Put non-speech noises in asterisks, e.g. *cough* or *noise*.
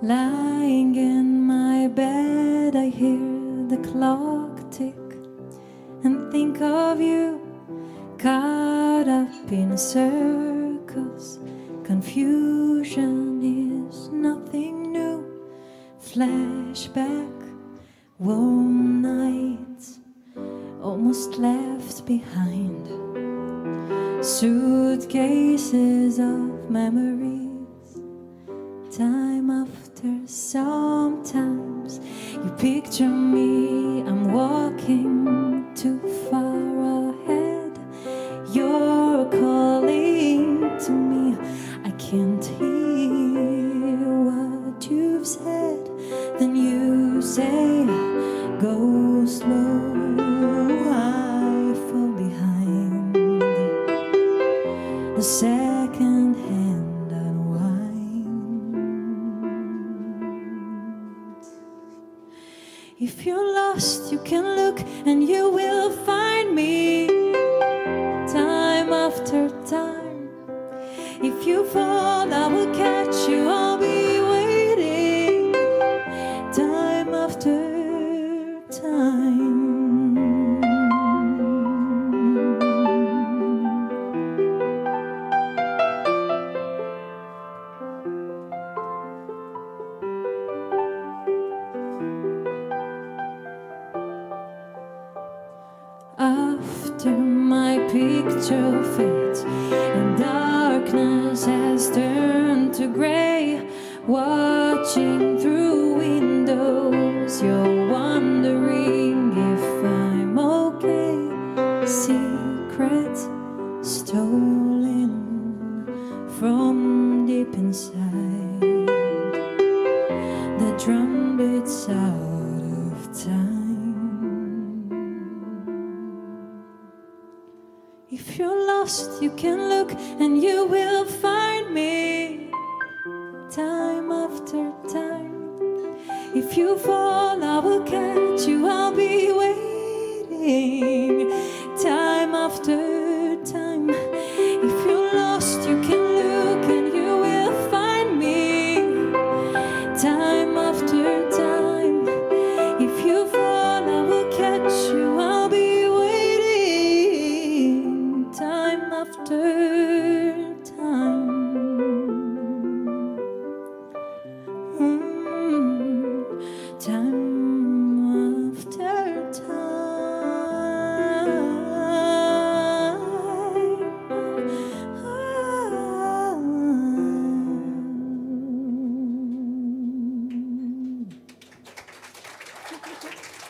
Lying in my bed, I hear the clock tick and think of you caught up in circles. Confusion is nothing new. Flashback, warm nights almost left behind. Suitcases of memories time after sometimes you picture me i'm walking too far ahead. You're calling to me. I can't hear what you've said. Then you say go slow i fall behind. The second If you're lost, you can look and you will find me picture fades and darkness has turned to gray, watching through windows, you're wondering if I'm okay. Secrets stolen from deep inside. The drum beats out If you're lost, you can look and you will find after time. Time after time. *laughs*